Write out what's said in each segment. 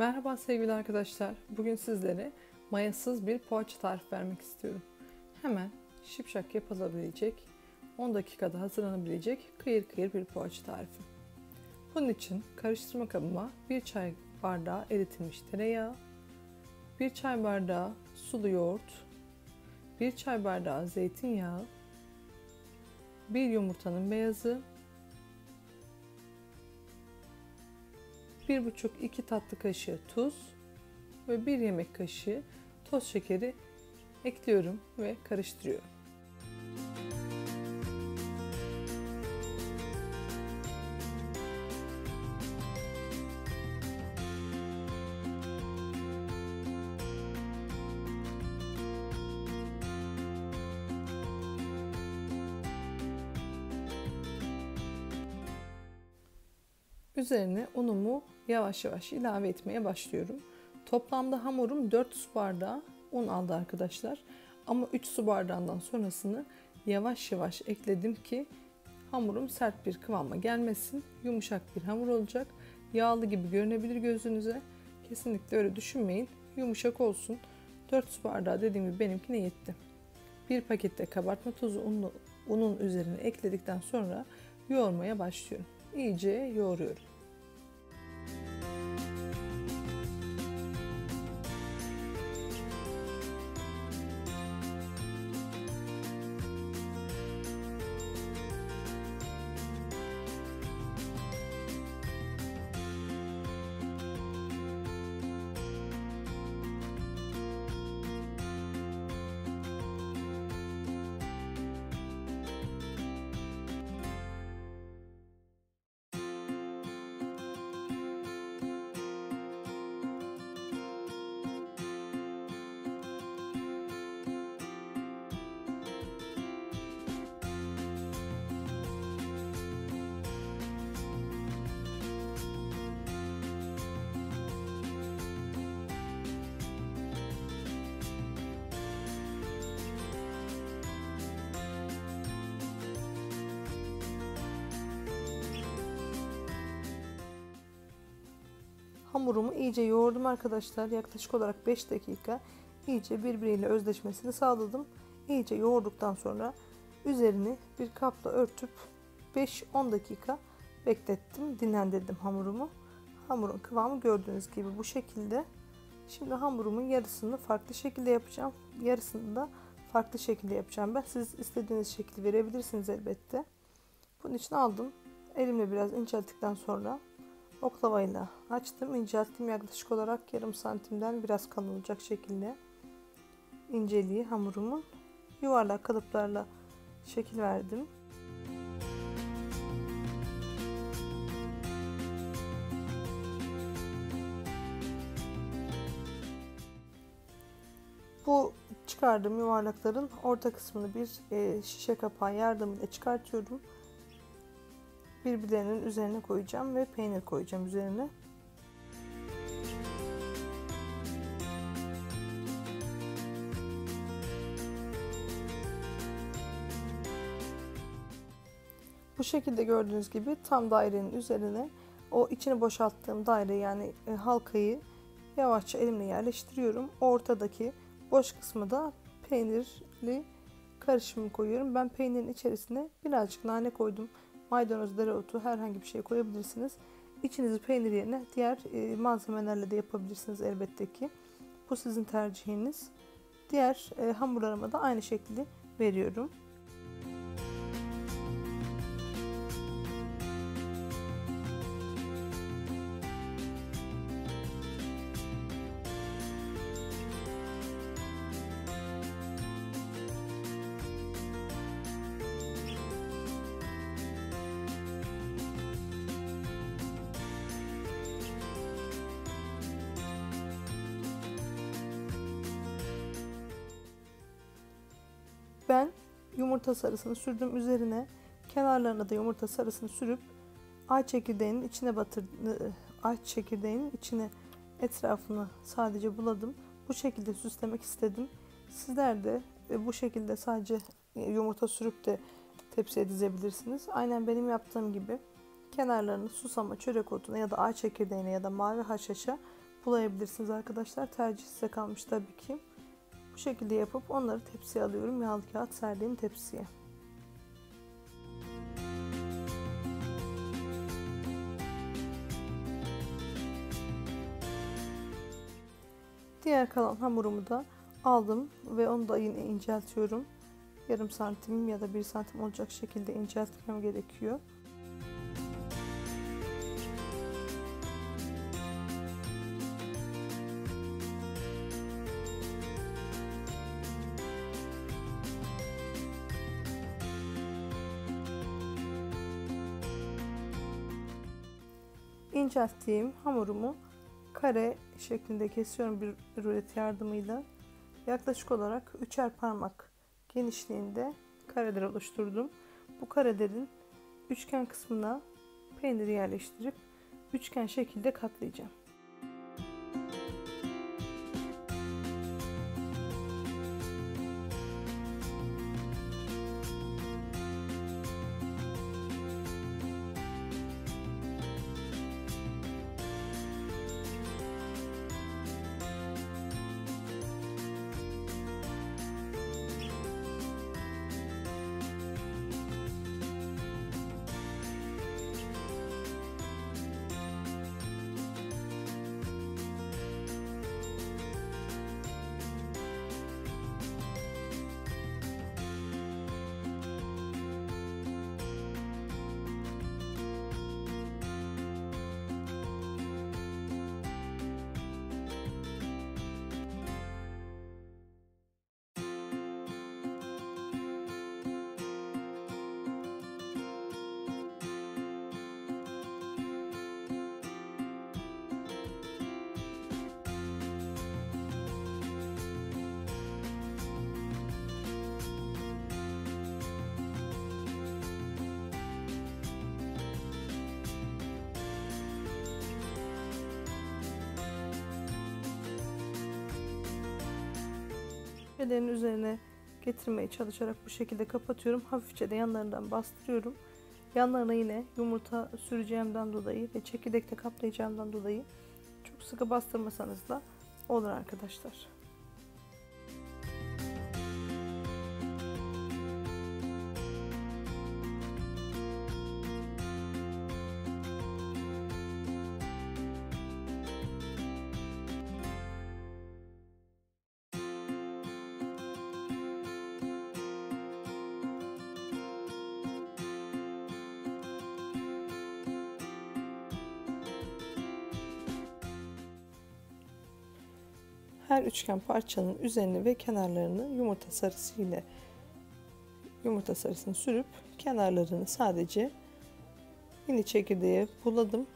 Merhaba sevgili arkadaşlar. Bugün sizlere mayasız bir poğaça tarifi vermek istiyorum. Hemen şipşak yapılabilecek, 10 dakikada hazırlanabilecek kıyır kıyır bir poğaça tarifi. Bunun için karıştırma kabıma 1 çay bardağı eritilmiş tereyağı, 1 çay bardağı sulu yoğurt, 1 çay bardağı zeytinyağı, 1 yumurtanın beyazı, 1,5-2 tatlı kaşığı tuz ve 1 yemek kaşığı toz şekeri ekliyorum ve karıştırıyorum. Üzerine unumu yavaş yavaş ilave etmeye başlıyorum. Toplamda hamurum 4 su bardağı un aldı arkadaşlar. Ama 3 su bardağından sonrasını yavaş yavaş ekledim ki hamurum sert bir kıvama gelmesin. Yumuşak bir hamur olacak. Yağlı gibi görünebilir gözünüze. Kesinlikle öyle düşünmeyin. Yumuşak olsun. 4 su bardağı dediğim gibi benimkine yetti. Bir pakette kabartma tozu unlu, unun üzerine ekledikten sonra yoğurmaya başlıyorum. İyice yoğuruyorum. Hamurumu iyice yoğurdum arkadaşlar. Yaklaşık olarak 5 dakika iyice birbiriyle özleşmesini sağladım. İyice yoğurduktan sonra üzerini bir kapla örtüp 5-10 dakika beklettim. Dinlendirdim hamurumu. Hamurun kıvamı gördüğünüz gibi bu şekilde. Şimdi hamurumun yarısını farklı şekilde yapacağım. Yarısını da farklı şekilde yapacağım ben. Siz istediğiniz şekli verebilirsiniz elbette. Bunun için aldım. Elimle biraz incelttikten sonra oklavayla açtım. İncelttim yaklaşık olarak yarım santimden biraz kalın olacak şekilde inceliği hamurumun yuvarlak kalıplarla şekil verdim. Bu çıkardığım yuvarlakların orta kısmını bir e, şişe kapağı yardımıyla çıkartıyorum birbirlerinin üzerine koyacağım ve peynir koyacağım üzerine. Bu şekilde gördüğünüz gibi tam dairenin üzerine o içini boşalttığım daire yani e, halkayı yavaşça elimle yerleştiriyorum. Ortadaki boş kısmı da peynirli karışımı koyuyorum. Ben peynirin içerisine birazcık nane koydum maydanoz, dereotu herhangi bir şey koyabilirsiniz. İçinizi peynir yerine diğer e, malzemelerle de yapabilirsiniz elbette ki. Bu sizin tercihiniz. Diğer e, hamurlarıma da aynı şekilde veriyorum. Yumurta sarısını sürdüm üzerine. Kenarlarına da yumurta sarısını sürüp ay çekirdeğinin içine batırdım. Ay çekirdeğinin içine etrafını sadece buladım. Bu şekilde süslemek istedim. Sizler de e, bu şekilde sadece e, yumurta sürüp de tepsiye dizebilirsiniz. Aynen benim yaptığım gibi kenarlarını susama, çörek otuna ya da ay çekirdeğine ya da mavi haşhaşa bulayabilirsiniz arkadaşlar. Tercih size kalmış tabii ki. Bu şekilde yapıp onları tepsiye alıyorum. Yağlı kağıt serdiğim tepsiye. Diğer kalan hamurumu da aldım ve onu da yine inceltiyorum. Yarım santim ya da bir santim olacak şekilde inceltmem gerekiyor. İncelttiğim hamurumu kare şeklinde kesiyorum bir rulet yardımıyla. Yaklaşık olarak üçer parmak genişliğinde kareler oluşturdum. Bu karelerin üçgen kısmına peyniri yerleştirip üçgen şekilde katlayacağım. Pidelerin üzerine getirmeye çalışarak bu şekilde kapatıyorum. Hafifçe de yanlarından bastırıyorum. Yanlarına yine yumurta süreceğimden dolayı ve çekirdekte kaplayacağımdan dolayı çok sıkı bastırmasanız da olur arkadaşlar. Her üçgen parçanın üzerini ve kenarlarını yumurta sarısı ile yumurta sarısını sürüp kenarlarını sadece mini çekirdeğe buladım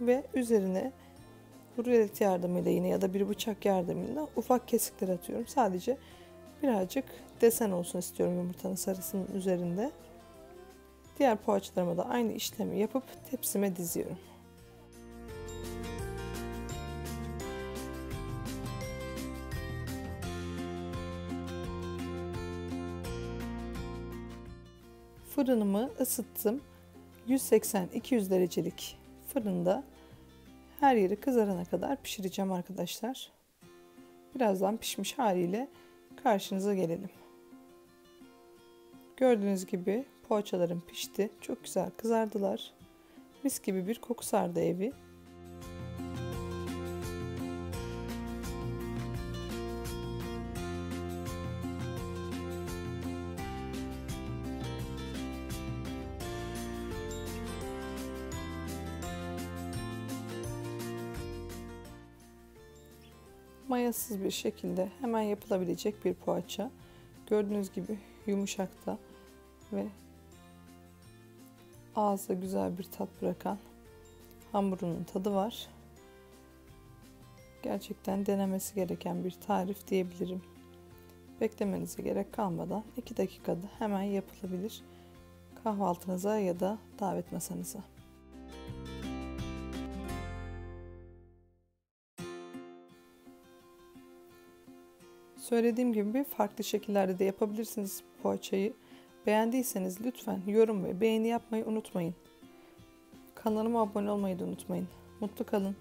ve üzerine rulet yardımıyla yine ya da bir bıçak yardımıyla ufak kesikler atıyorum. Sadece birazcık desen olsun istiyorum yumurtanın sarısının üzerinde. Diğer poğaçalarıma da aynı işlemi yapıp tepsime diziyorum. Fırınımı ısıttım. 180-200 derecelik fırında her yeri kızarana kadar pişireceğim arkadaşlar. Birazdan pişmiş haliyle karşınıza gelelim. Gördüğünüz gibi poğaçalarım pişti. Çok güzel kızardılar. Mis gibi bir koku sardı evi. Mayasız bir şekilde hemen yapılabilecek bir poğaça. Gördüğünüz gibi yumuşakta ve ağza güzel bir tat bırakan hamurunun tadı var. Gerçekten denemesi gereken bir tarif diyebilirim. Beklemenize gerek kalmadan 2 dakikada hemen yapılabilir. Kahvaltınıza ya da davet masanıza. Söylediğim gibi farklı şekillerde de yapabilirsiniz poğaçayı. Beğendiyseniz lütfen yorum ve beğeni yapmayı unutmayın. Kanalıma abone olmayı da unutmayın. Mutlu kalın.